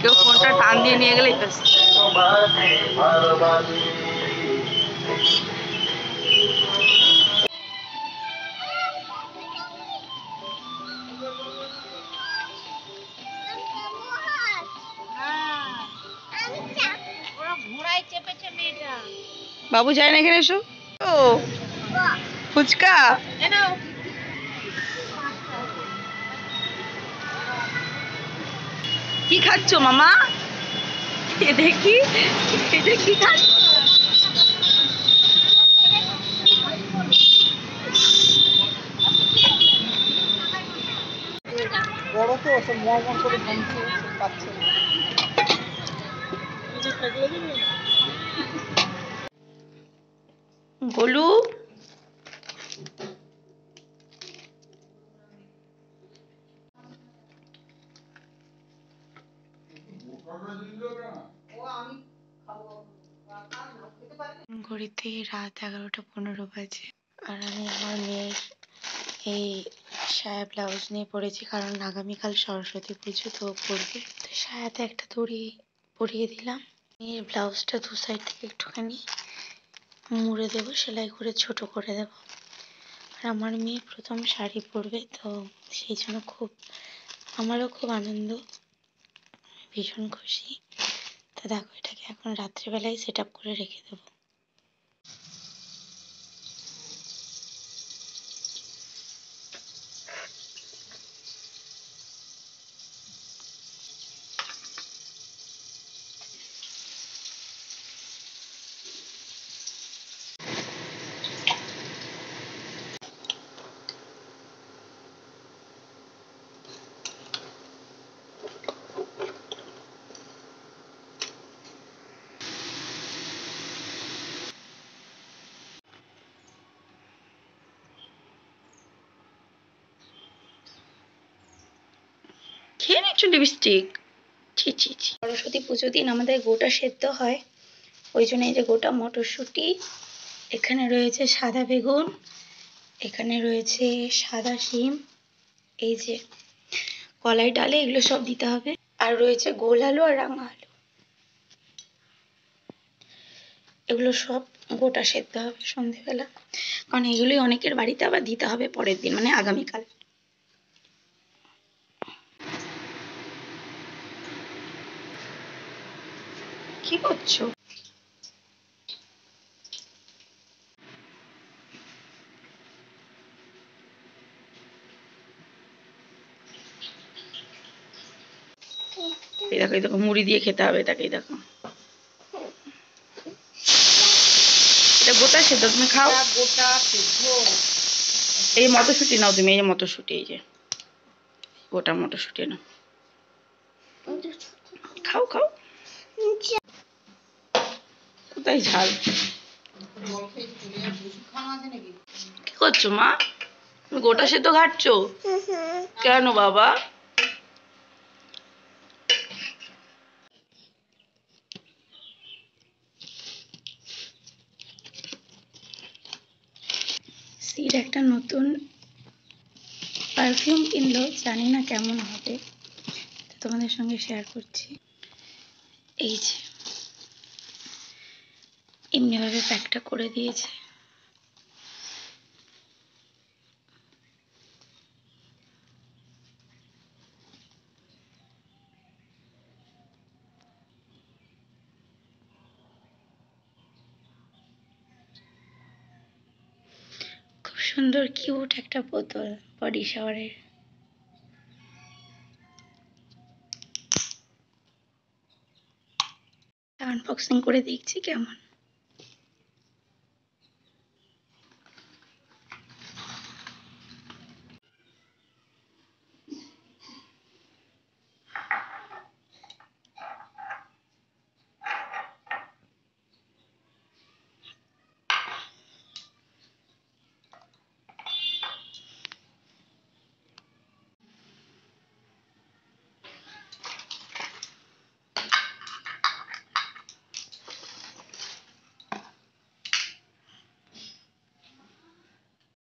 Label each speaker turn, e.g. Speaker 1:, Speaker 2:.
Speaker 1: কেউ ফোনটা টান দিয়ে নিয়ে গেলেই ব্যাস। বাবু যায় না এখানে এসো। ও ফুচকা? কি খাচ্ছ মামা? এ দেখি এটা কি খাচ্ছ?
Speaker 2: বড় তো সব মরমর করে ভাঙছে পাচ্ছে না
Speaker 1: গোলু ঘড়িতে রাত এগারোটা পনেরো বাজে। আর আমি আমার মেয়ের এই সায়া ব্লাউজ নিয়ে পড়েছি, কারণ আগামীকাল সরস্বতী পুজো, তো পড়বে। তো সায়াতে একটা দড়ি পরিয়ে দিলাম। মেয়ের ব্লাউজটা দু সাইড থেকে একটুখানি মুড়ে দেবো, সেলাই করে ছোট করে দেবো। আর আমার মেয়ে প্রথম শাড়ি পরবে, তো সেই জন্য খুব, আমারও খুব আনন্দ, ভীষণ খুশি। তো দেখো এটাকে এখন রাত্রিবেলায় সেট আপ করে রেখে দেবো। খেয়ে নিচ্ছ লিপস্টিক ছি ছি ছি। সরস্বতী পুজো দিন আমাদের গোটা সেদ্ধ হয়। ওই জন্য এই যে গোটা মটরশুঁটি, এখানে রয়েছে সাদা বেগুন, এখানে রয়েছে সাদা শিম, এই যে কলাই ডালে এগুলো সব দিতে হবে। আর রয়েছে গোল আলু আর রাঙা আলু। এগুলো সব গোটা সেদ্ধ হবে সন্ধেবেলা। কারণ এগুলোই অনেকের বাড়িতে আবার দিতে হবে পরের দিন মানে আগামীকাল। কি করছ? এই দেখো এই দেখো মুড়ি দিয়ে খেতে হবে তাকে এই দেখো। এটা গোটা সেদ্ধ তুমি খাও।
Speaker 2: গোটা সিদ্ধ।
Speaker 1: এই মটরশুঁটি নাও তুমি এই যে মটরশুঁটি এই যে। গোটা মটরশুঁটি নাও। খাও খাও। কোথায় ঝাল। কি করছ মা? গোটা সেদ্ধ ঘাটছো? কেন বাবা? সিড একটা নতুন পারফিউম কিনলো জানি না কেমন হবে। তোমাদের সঙ্গে শেয়ার করছি। এই যে। এমনিভাবে প্যাকটা করে দিয়েছে। খুব সুন্দর কিউট একটা বোতল বডি শাওয়ারের আনবক্সিং করে দেখছি কেমন?